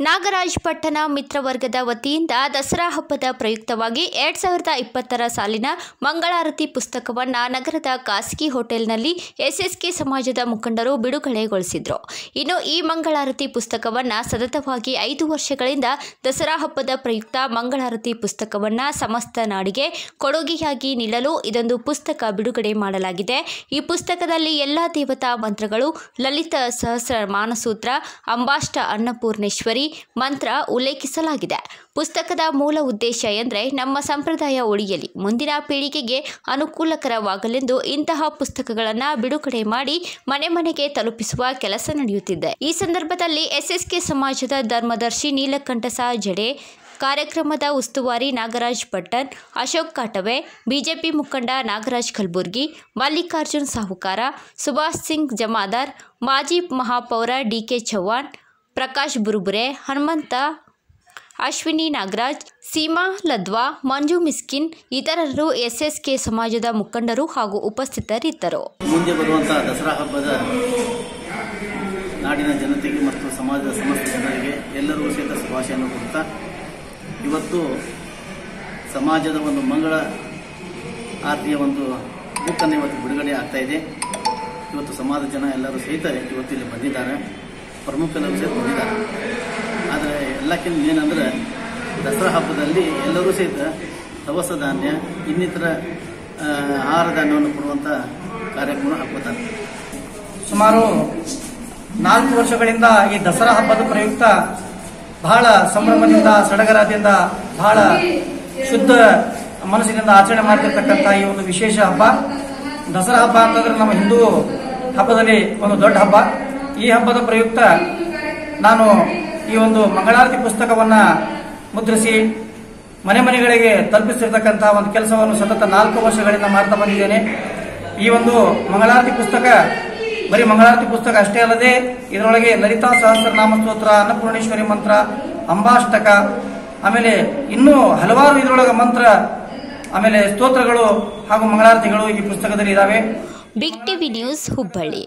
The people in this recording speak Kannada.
ನಾಗರಾಜ್ ಪಟ್ಟಣ ಮಿತ್ರವರ್ಗದ ವತಿಯಿಂದ ದಸರಾ ಹಬ್ಬದ ಪ್ರಯುಕ್ತವಾಗಿ ಎರಡ್ ಸಾವಿರದ ಇಪ್ಪತ್ತರ ಸಾಲಿನ ಮಂಗಳಾರತಿ ಪುಸ್ತಕವನ್ನು ನಗರದ ಖಾಸಗಿ ಹೋಟೆಲ್ನಲ್ಲಿ ಎಸ್ಎಸ್ಕೆ ಸಮಾಜದ ಮುಖಂಡರು ಬಿಡುಗಡೆಗೊಳಿಸಿದ್ರು. ಇನ್ನು ಈ ಮಂಗಳಾರತಿ ಪುಸ್ತಕವನ್ನು ಸತತವಾಗಿ ಐದು ವರ್ಷಗಳಿಂದ ದಸರಾ ಹಬ್ಬದ ಪ್ರಯುಕ್ತ ಮಂಗಳಾರತಿ ಪುಸ್ತಕವನ್ನು ಸಮಸ್ತ ನಾಡಿಗೆ ಕೊಡುಗೆಯಾಗಿ ನೀಡಲು ಇದೊಂದು ಪುಸ್ತಕ ಬಿಡುಗಡೆ ಮಾಡಲಾಗಿದೆ. ಈ ಪುಸ್ತಕದಲ್ಲಿ ಎಲ್ಲ ದೇವತಾ ಮಂತ್ರಗಳು ಲಲಿತ ಸಹಸ್ರ ಮಾನಸೂತ್ರ, ಅಂಬಾಷ್ಟ ಅನ್ನಪೂರ್ಣೇಶ್ವರಿ ಮಂತ್ರ ಉಲ್ಲೇಖಿಸಲಾಗಿದೆ. ಪುಸ್ತಕದ ಮೂಲ ಉದ್ದೇಶ ಎಂದರೆ ನಮ್ಮ ಸಂಪ್ರದಾಯ ಉಳಿಯಲಿ ಮುಂದಿನ ಪೀಳಿಗೆಗೆ ಅನುಕೂಲಕರವಾಗಲೆಂದು ಇಂತಹ ಪುಸ್ತಕಗಳನ್ನು ಬಿಡುಗಡೆ ಮಾಡಿ ಮನೆ ಮನೆಗೆ ತಲುಪಿಸುವ ಕೆಲಸ ನಡೆಯುತ್ತಿದೆ. ಈ ಸಂದರ್ಭದಲ್ಲಿ ಎಸ್ಎಸ್ಕೆ ಸಮಾಜದ ಧರ್ಮದರ್ಶಿ ನೀಲಕಂಠಸ ಜಡೆ, ಕಾರ್ಯಕ್ರಮದ ಉಸ್ತುವಾರಿ ನಾಗರಾಜ್ ಪಟ್ಟನ್ ಅಶೋಕ್ ಕಾಟವೆ, ಬಿಜೆಪಿ ಮುಖಂಡ ನಾಗರಾಜ್ ಕಲ್ಬುರ್ಗಿ, ಮಲ್ಲಿಕಾರ್ಜುನ್ ಸಾಹುಕಾರ, ಸುಭಾಷ್ ಸಿಂಗ್ ಜಮಾದಾರ್, ಮಾಜಿ ಮಹಾಪೌರ ಡಿಕೆ ಚವ್ಹಾಣ್ ಪ್ರಕಾಶ್ ಬುರುಬುರೆ, ಹನುಮಂತ, ಅಶ್ವಿನಿ ನಾಗರಾಜ್, ಸೀಮಾ ಲದ್ವಾ, ಮಂಜು ಮಿಸ್ಕಿನ್ ಇತರರು ಎಸ್ಎಸ್ಕೆ ಸಮಾಜದ ಮುಖಂಡರು ಹಾಗೂ ಉಪಸ್ಥಿತರಿದ್ದರು. ಮುಂದೆ ಬರುವಂತಹ ದಸರಾ ಹಬ್ಬದ ನಾಡಿನ ಜನತೆಗೆ ಮತ್ತು ಸಮಾಜದ ಸಮಸ್ತ ಜನರಿಗೆ ಎಲ್ಲರಿಗೂ ಸಹಿತ ಶುಭಾಶಯನ್ನು ಕೊಡ್ತಾ ಇವತ್ತು ಸಮಾಜದ ಒಂದು ಮಂಗಳ ಆರತಿಯ ಒಂದು ಬುಕ್ಕನ್ನು ಇವತ್ತು ಬಿಡುಗಡೆ ಆಗ್ತಾ ಇದೆ. ಇವತ್ತು ಸಮಾಜದ ಜನ ಎಲ್ಲರೂ ಸಹಿತ ಇವತ್ತು ಇಲ್ಲಿ ಬಂದಿದ್ದಾರೆ. ಪ್ರಮುಖರು ಸೇರಿ ಬಂದಿದ್ದಾರೆ ಆದರೆ ಎಲ್ಲಕ್ಕಿಂತ ಏನಂದ್ರೆ ದಸರಾ ಹಬ್ಬದಲ್ಲಿ ಎಲ್ಲರೂ ಸಹಿತ ದವಸ ಧಾನ್ಯ, ಇನ್ನಿತರ ಆಹಾರ ಧಾನ್ಯವನ್ನು ಕೊಡುವಂಥ ಕಾರ್ಯಕ್ರಮ ಹಾಕೋತಾರೆ ಸುಮಾರು ನಾಲ್ಕು ವರ್ಷಗಳಿಂದ ಈ ದಸರಾ ಹಬ್ಬದ ಪ್ರಯುಕ್ತ ಬಹಳ ಸಂಭ್ರಮದಿಂದ, ಸಡಗರದಿಂದ ಬಹಳ ಶುದ್ಧ ಮನಸ್ಸಿನಿಂದ ಆಚರಣೆ ಮಾಡ್ತಿರ್ತಕ್ಕಂಥ ಈ ಒಂದು ವಿಶೇಷ ಹಬ್ಬ. ದಸರಾ ಹಬ್ಬ ಅಂತಂದ್ರೆ ನಮ್ಮ ಹಿಂದೂ ಹಬ್ಬದಲ್ಲಿ ಒಂದು ದೊಡ್ಡ ಹಬ್ಬ. ಈ ಹಬ್ಬದ ಪ್ರಯುಕ್ತ ನಾನು ಈ ಒಂದು ಮಂಗಳಾರತಿ ಪುಸ್ತಕವನ್ನ ಮುದ್ರಿಸಿ ಮನೆ ಮನೆಗಳಿಗೆ ತಲುಪಿಸಿರ್ತಕ್ಕಂಥ ಒಂದು ಕೆಲಸವನ್ನು ಸತತ ನಾಲ್ಕು ವರ್ಷಗಳಿಂದ ಮಾಡ್ತಾ ಬಂದಿದ್ದೇನೆ. ಈ ಒಂದು ಮಂಗಳಾರತಿ ಪುಸ್ತಕ ಬರೀ ಮಂಗಳಾರತಿ ಪುಸ್ತಕ ಅಷ್ಟೇ ಅಲ್ಲದೆ ಇದರೊಳಗೆ ಲಲಿತಾ ಸಹಸ್ರನಾಮ ಸ್ತೋತ್ರ, ಅನ್ನಪೂರ್ಣೇಶ್ವರಿ ಮಂತ್ರ, ಅಂಬಾಷ್ಟಕ, ಆಮೇಲೆ ಇನ್ನೂ ಹಲವಾರು ಇದರೊಳಗೆ ಮಂತ್ರ, ಆಮೇಲೆ ಸ್ತೋತ್ರಗಳು ಹಾಗೂ ಮಂಗಳಾರತಿಗಳು ಈ ಪುಸ್ತಕದಲ್ಲಿ ಇದಾವೆ. Big TV news Hubballi